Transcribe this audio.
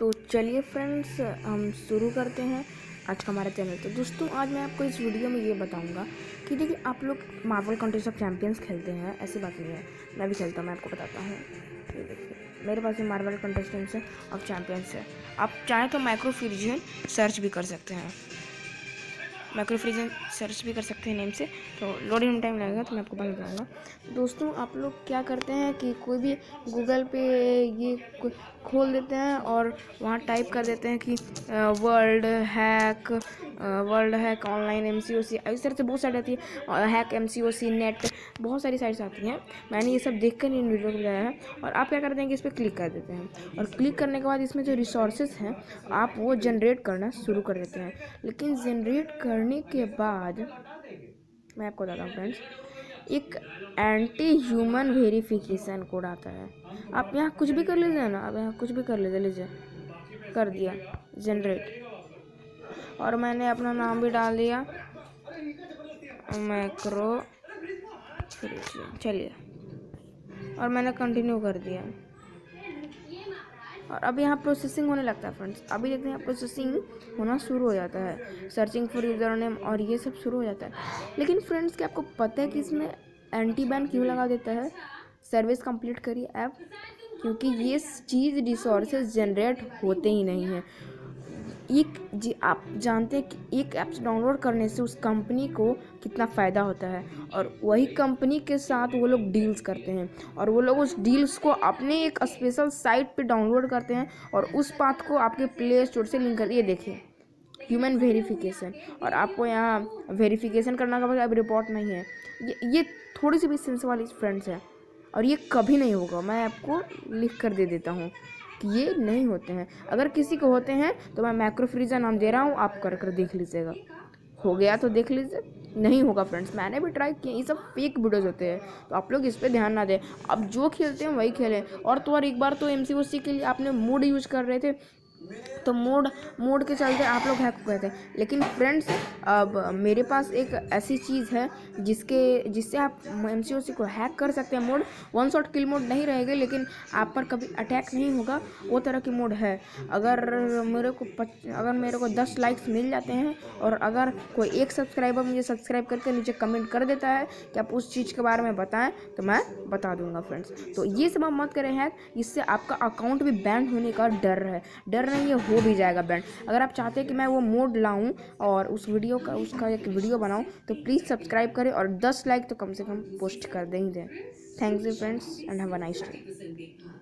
तो चलिए फ्रेंड्स हम शुरू करते हैं आज का हमारा चैनल तो दोस्तों, आज मैं आपको इस वीडियो में ये बताऊँगा कि देखिए, आप लोग मार्वल कंट्रीज़ ऑफ़ चैम्पियंस खेलते हैं, ऐसी बात नहीं है। मैं भी खेलता हूँ, मैं आपको बताता हूँ। ये मेरे पास भी मार्वल कंटेस्टेंट्स ऑफ़ चैम्पियंस है। आप चाहें तो माइक्रो फ्रिजन सर्च भी कर सकते हैं। माइक्रो फ्रीजन सर्च भी कर सकते हैं नेम से। तो लोडिंग टाइम लगेगा तो मैं आपको बता बताऊँगा दोस्तों, आप लोग क्या करते हैं कि कोई भी गूगल पे ये खोल देते हैं और वहाँ टाइप कर देते हैं कि world hack world hack, online M C O C इस तरह से बहुत सारी आती है। Hack M C O C net, बहुत सारी साइट्स आती हैं। मैंने ये सब देख कर इन वीडियो को बताया है और आप क्या करते हैं कि इस पर क्लिक कर देते हैं। और क्लिक करने के बाद इसमें जो रिसोर्सेज हैं, आप वो जनरेट करना शुरू कर देते हैं। लेकिन जनरेट करने के बाद, मैं आपको बताता हूँ फ्रेंड्स, एक एंटी ह्यूमन वेरिफिकेशन कोड आता है। आप यहाँ कुछ भी कर लीजिए ना, आप यहाँ कुछ भी कर लीजिए लीजिए। कर दिया जनरेट और मैंने अपना नाम भी डाल दिया। मैक्रो। चलिए। और मैंने कंटिन्यू कर दिया। और अब यहाँ प्रोसेसिंग होने लगता है फ्रेंड्स अभी देखते हैं प्रोसेसिंग होना शुरू हो जाता है। सर्चिंग फॉर यूज़र नेम और ये सब शुरू हो जाता है। लेकिन फ्रेंड्स क्या आपको पता है कि इसमें एंटी बैन क्यों लगा देता है? सर्विस कंप्लीट करिए ऐप क्योंकि ये चीज़ रिसोर्सेज जनरेट होते ही नहीं हैं। एक जी, आप जानते हैं कि एक ऐप्स डाउनलोड करने से उस कंपनी को कितना फ़ायदा होता है और वही कंपनी के साथ वो लोग डील्स करते हैं और वो लोग उस डील्स को अपने एक स्पेशल साइट पे डाउनलोड करते हैं और उस बात को आपके प्ले स्टोर से लिंक कर ये देखिए ह्यूमन वेरिफिकेशन। और आपको यहाँ वेरिफिकेशन करना का मतलब रिपोर्ट नहीं है। ये ये थोड़ी सी भी सेंस वाली फ्रेंड्स है और ये कभी नहीं होगा। मैं आपको लिख कर दे देता हूँ। ये नहीं होते हैं। अगर किसी को होते हैं तो मैं माइक्रोफ्रीजा नाम दे रहा हूँ, आप कर कर देख लीजिएगा। हो गया तो देख लीजिए। नहीं होगा फ्रेंड्स, मैंने भी ट्राई किया ये सब फेक वीडियोज़ होते हैं। तो आप लोग इस पर ध्यान ना दें। अब जो खेलते हैं, वही खेलें। और तो और एक बार तो एम सी के लिए आपने मूड यूज़ कर रहे थे। तो मोड मोड के चलते आप लोग हैक हैं लेकिन फ्रेंड्स अब मेरे पास एक ऐसी चीज़ है जिसके जिससे आप एम को हैक कर सकते हैं। Mod one shot kill mod नहीं रहेगा लेकिन आप पर कभी अटैक नहीं होगा। वो तरह की मोड है। अगर मेरे को पच, अगर मेरे को दस लाइक्स मिल जाते हैं और अगर कोई एक सब्सक्राइबर मुझे सब्सक्राइब करके नीचे कमेंट कर देता है कि आप उस चीज़ के बारे में बताएँ तो मैं बता दूँगा फ्रेंड्स तो ये सब आप मत करें हैक इससे आपका अकाउंट भी बैंड होने का डर है। डर नहीं ये हो भी जाएगा बैंड अगर आप चाहते हैं कि मैं वो मोड लाऊं और उस वीडियो का, उसका एक वीडियो बनाऊँ तो प्लीज़ सब्सक्राइब करें और दस लाइक तो कम से कम पोस्ट कर दें ही दें। Thanks you friends and have a nice day